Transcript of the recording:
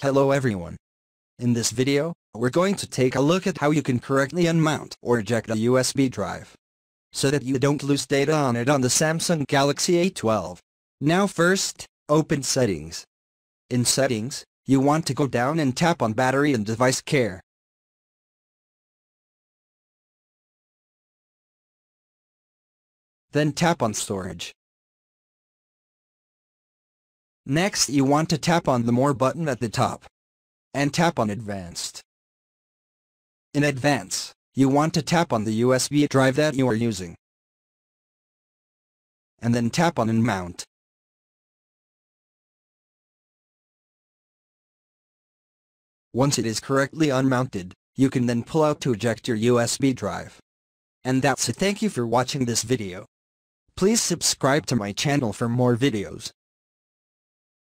Hello everyone. In this video, we're going to take a look at how you can correctly unmount or eject a USB drive so that you don't lose data on it on the Samsung Galaxy A12. Now first, open Settings. In Settings, you want to go down and tap on Battery and Device Care. Then tap on Storage. Next you want to tap on the More button at the top. And tap on Advanced. In Advance, you want to tap on the USB drive that you are using. And then tap on Unmount. Once it is correctly unmounted, you can then pull out to eject your USB drive. And that's it thank you for watching this video. Please subscribe to my channel for more videos.